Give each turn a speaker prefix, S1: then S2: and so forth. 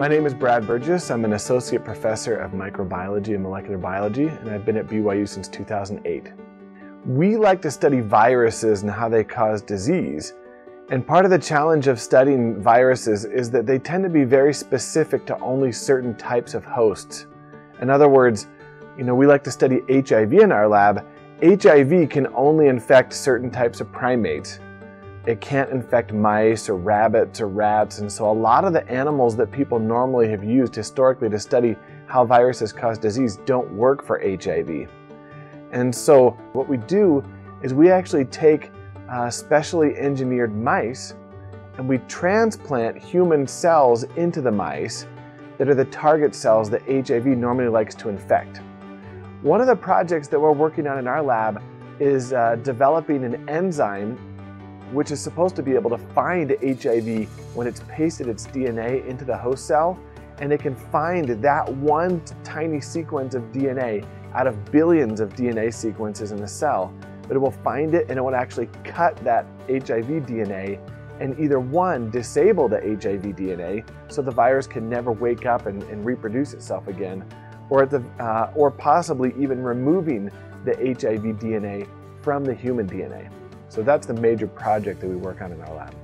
S1: My name is Brad Berges. I'm an associate professor of microbiology and molecular biology, and I've been at BYU since 2008. We like to study viruses and how they cause disease. And part of the challenge of studying viruses is that they tend to be very specific to only certain types of hosts. In other words, you know, we like to study HIV in our lab. HIV can only infect certain types of primates. It can't infect mice or rabbits or rats, and so a lot of the animals that people normally have used historically to study how viruses cause disease don't work for HIV. And so what we do is we actually take uh, specially engineered mice and we transplant human cells into the mice that are the target cells that HIV normally likes to infect. One of the projects that we're working on in our lab is uh, developing an enzyme which is supposed to be able to find HIV when it's pasted its DNA into the host cell, and it can find that one tiny sequence of DNA out of billions of DNA sequences in the cell. But it will find it and it will actually cut that HIV DNA and either one, disable the HIV DNA so the virus can never wake up and, and reproduce itself again, or, the, uh, or possibly even removing the HIV DNA from the human DNA. So that's the major project that we work on in our lab.